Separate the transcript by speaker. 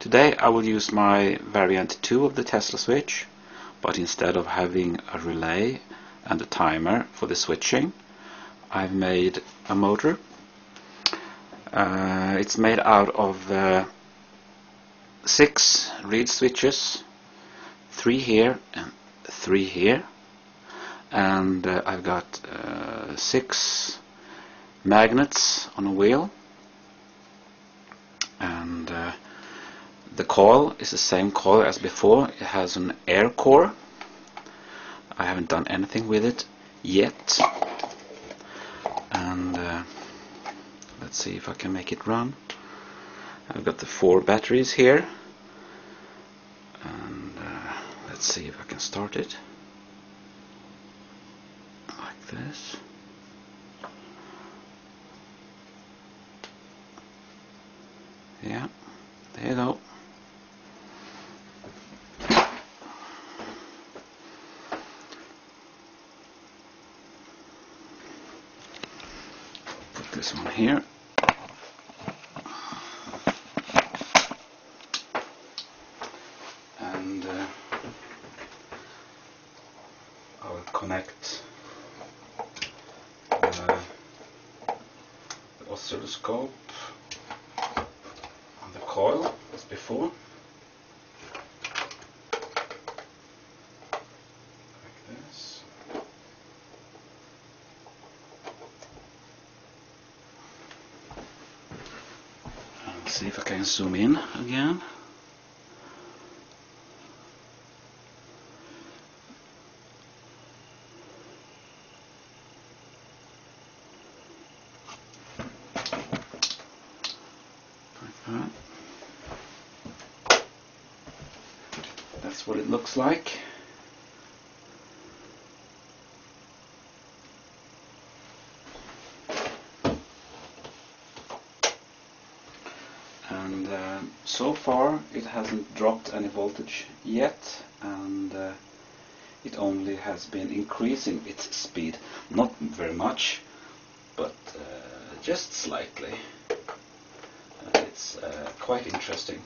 Speaker 1: Today I will use my variant 2 of the Tesla switch but instead of having a relay and a timer for the switching I've made a motor. Uh, it's made out of uh, six reed switches three here and three here and uh, I've got uh, six magnets on a wheel and uh, the coil is the same coil as before. It has an air core. I haven't done anything with it yet. And uh, let's see if I can make it run. I've got the four batteries here. And uh, let's see if I can start it. Like this. Yeah. There you go this one here. And uh, I will connect uh, the oscilloscope on the coil as before see if I can zoom in again like that. That's what it looks like. And uh, so far it hasn't dropped any voltage yet and uh, it only has been increasing its speed. Not very much, but uh, just slightly. It's uh, quite interesting.